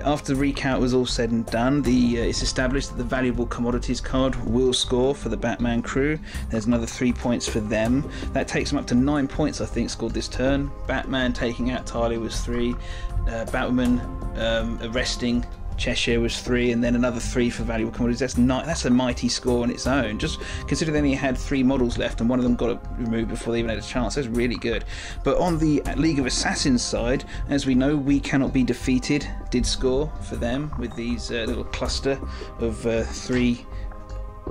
after the recount was all said and done, the uh, it's established that the valuable commodities card will score for the Batman crew. There's another three points for them. That takes them up to nine points, I think, scored this turn. Batman taking out Talia was three. Uh, Batwoman um, arresting Cheshire was three, and then another three for valuable commodities. That's that's a mighty score on its own. Just consider they only had three models left, and one of them got removed before they even had a chance. That's really good. But on the League of Assassins side, as we know, we cannot be defeated. Did score for them with these uh, little cluster of uh, three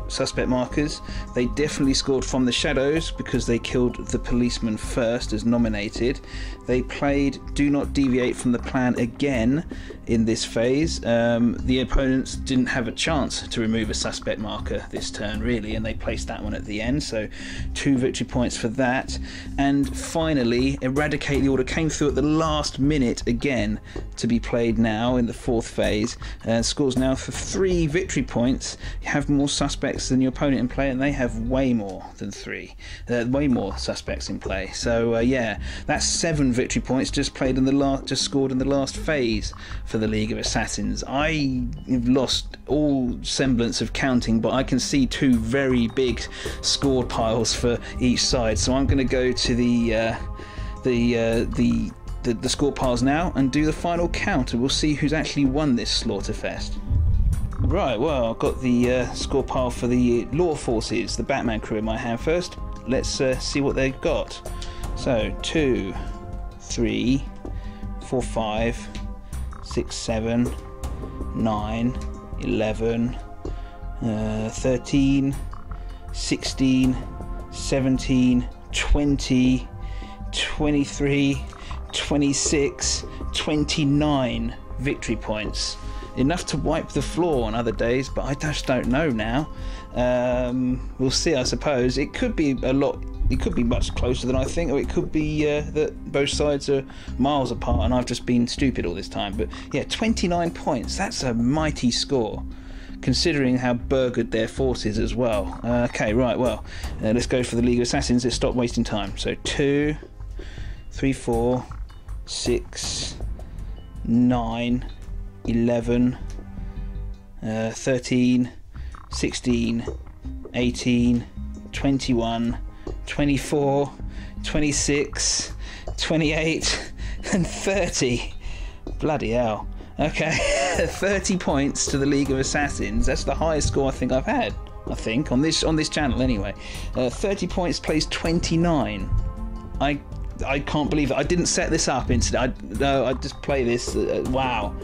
suspect markers. They definitely scored from the shadows because they killed the policeman first as nominated. They played do not deviate from the plan again in this phase. Um, the opponents didn't have a chance to remove a suspect marker this turn, really, and they placed that one at the end. So, two victory points for that. And finally, Eradicate the Order came through at the last minute again to be played now in the fourth phase. Uh, scores now for three victory points. You have more suspects than your opponent in play, and they have way more than three. Uh, way more suspects in play. So, uh, yeah, that's seven victory points just played in the last, just scored in the last phase for the League of Assassins. I have lost all semblance of counting, but I can see two very big score piles for each side. So I'm going to go to the uh, the, uh, the the the score piles now and do the final count, and we'll see who's actually won this Slaughterfest. Right, well, I've got the uh, score pile for the Law Forces, the Batman crew in my hand first. Let's uh, see what they've got. So, two, three, four, five, six, seven, nine, eleven, uh, 13, 16, 17, 20, 23, 26, 29 victory points. Enough to wipe the floor on other days, but I just don't know now. Um, we'll see, I suppose. It could be a lot it could be much closer than I think, or it could be uh, that both sides are miles apart and I've just been stupid all this time. But yeah, 29 points, that's a mighty score. Considering how burgered their forces as well. Uh, okay, right, well, uh, let's go for the League of Assassins. Let's stop wasting time. So, two, three, four, six, nine, eleven, uh, 13, 16, 18, 21, 24, 26, 28, and 30. Bloody hell. Okay, 30 points to the League of Assassins. That's the highest score I think I've had. I think on this on this channel anyway. Uh, 30 points plays 29. I I can't believe it. I didn't set this up instead. I no, I just play this. Uh, wow,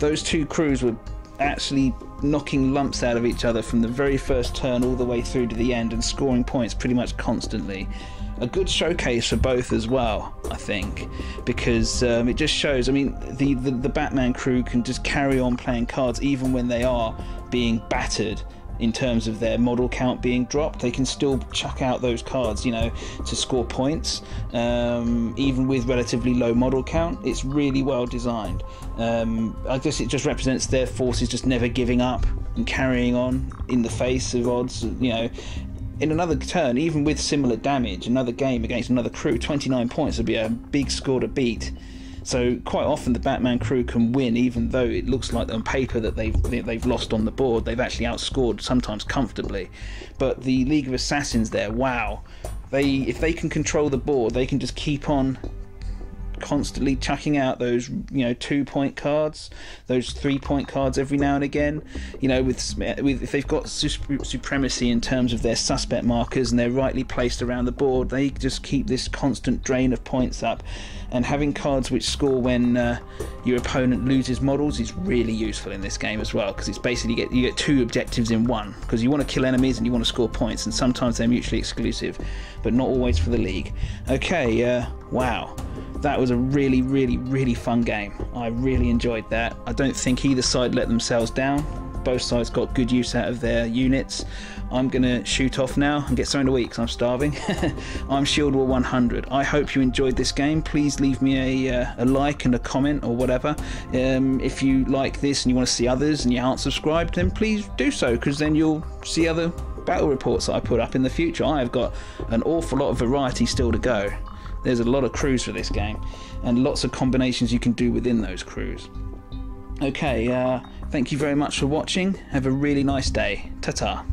those two crews were actually knocking lumps out of each other from the very first turn all the way through to the end and scoring points pretty much constantly. A good showcase for both as well, I think, because um, it just shows. I mean, the, the the Batman crew can just carry on playing cards even when they are being battered in terms of their model count being dropped. They can still chuck out those cards, you know, to score points, um, even with relatively low model count. It's really well designed. Um, I guess it just represents their forces just never giving up and carrying on in the face of odds, you know. In another turn, even with similar damage, another game against another crew, 29 points would be a big score to beat. So quite often the Batman crew can win, even though it looks like on paper that they've they've lost on the board. They've actually outscored sometimes comfortably. But the League of Assassins there, wow, they if they can control the board, they can just keep on constantly chucking out those you know two point cards, those three point cards every now and again. You know, with with if they've got supremacy in terms of their suspect markers and they're rightly placed around the board, they just keep this constant drain of points up. And having cards which score when uh, your opponent loses models is really useful in this game as well because it's basically you get you get two objectives in one because you want to kill enemies and you want to score points and sometimes they're mutually exclusive, but not always for the league. Okay, uh, wow that was a really, really, really fun game. I really enjoyed that. I don't think either side let themselves down. Both sides got good use out of their units. I'm going to shoot off now and get something to eat because I'm starving. I'm Shieldwall 100. I hope you enjoyed this game. Please leave me a, uh, a like and a comment or whatever. Um, if you like this and you want to see others and you aren't subscribed, then please do so because then you'll see other battle reports that I put up in the future. I have got an awful lot of variety still to go. There's a lot of crews for this game, and lots of combinations you can do within those crews. Okay, uh, thank you very much for watching. Have a really nice day. Ta ta.